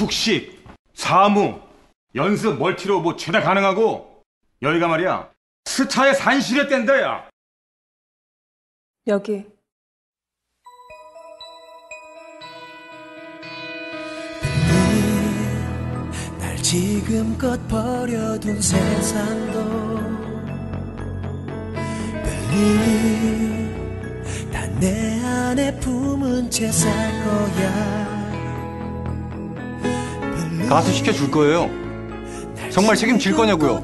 숙식, 사무, 연습, 멀티로 뭐 최대 가능하고 여기가 말이야 스타의 산실의 땐다 야 여기. 날 지금껏 버려둔 세상도 다내 안에 품은 채 살 거야 가수 시켜줄 거예요. 정말 책임질 거냐고요?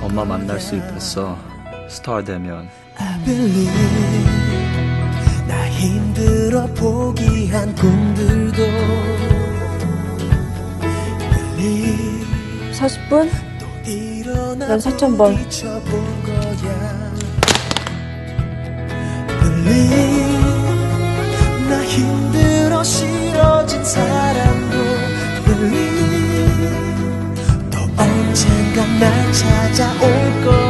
엄마 만날 수 있겠어. 스타 되면. 나 힘들어 포기한 꿈들도 Believe 40분? 또 일어나 난 4,000번. 거야 나 힘들어 싫어진 사람도 Believe 또 언젠가 날 찾아올 거라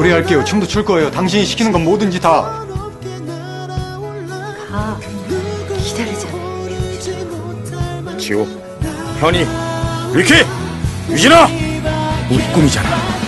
노래할게요. 춤도 출 거예요. 당신이 시키는 건 뭐든지 다. 가. 기다리자. 지호, 현이, 위키, 유진아 우리 꿈이잖아